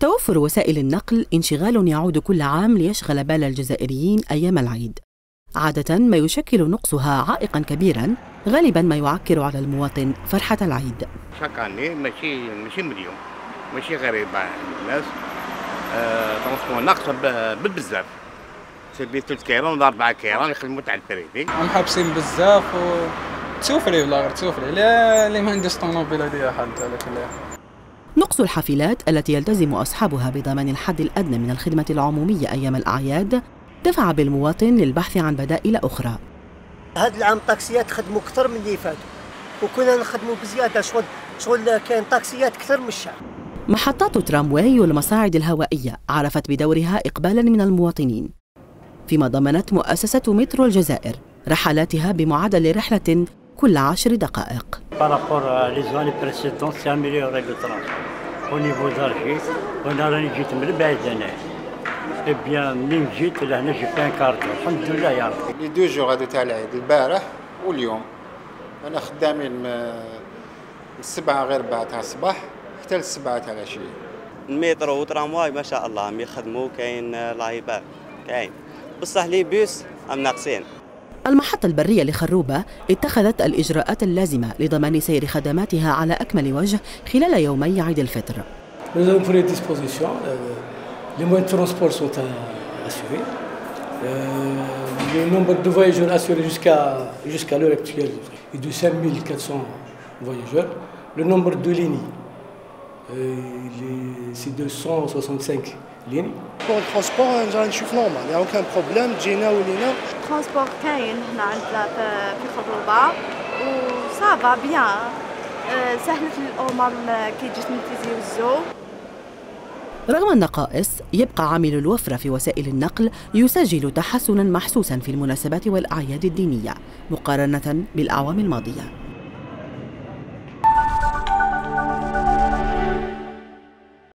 توفر وسائل النقل انشغال يعود كل عام ليشغل بال الجزائريين أيام العيد. عادة ما يشكل نقصها عائقا كبيرا غالبا ما يعكر على المواطن فرحة العيد. شكاني ماشي ماشي مليون. ماشي غريب الناس. آه بالبزاف ولا أربعة كيران يخدموا تاع الفريدي. محبسين بزاف و تسوفري ولا غير تسوفري؟ لا اللي ما عندوش طوموبيل هذه حد على كل الحافلات التي يلتزم أصحابها بضمان الحد الأدنى من الخدمة العمومية أيام الأعياد دفع بالمواطن للبحث عن بدائل أخرى. هذا العام الطاكسيات خدموا أكثر من اللي فاتوا وكنا نخدموا بزيادة شغل شغل كاين طاكسيات أكثر من الشعب. محطات ترامواي والمصاعد الهوائية عرفت بدورها إقبالا من المواطنين. فيما ضمنت مؤسسة مترو الجزائر رحلاتها بمعدل رحلة كل عشر دقائق. Au niveau d'Alger, وأنا راني جيت من بعيد أنا. eh bien منين جيت لهنا j'ai une carte الحمد لله يا ربي. les deux jours هذو تاع العيد البارح واليوم. أنا خدامين من السبعة غير بعد تاع الصباح حتى للسبعة تاع العشية. المترو والترامواي ما شاء الله عم يخدموا كاين لايبات كاين بصح لي بيس ام ناقصين. المحطة البرية لخروبة اتخذت الإجراءات اللازمة لضمان سير خدماتها على أكمل وجه خلال يومي عيد الفطر. Nous avons pris les dispositions. Les moyens de transport sont assurés. Le nombre de voyageurs assurés jusqu'à jusqu'à l'heure actuelle est de 5400 voyageurs. Le nombre de lignes, c'est 165 lignes. Pour le transport, نشوف normal، il n'y a aucun problème، جينا ولينا. transport كاين هنا عندنا في خروبة و ça va bien سهلت الأمور كي جيت من تيزي وزو رغم النقائص يبقى عامل الوفرة في وسائل النقل يسجل تحسنا محسوسا في المناسبات والأعياد الدينية مقارنة بالأعوام الماضية.